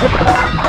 Ha ha ha!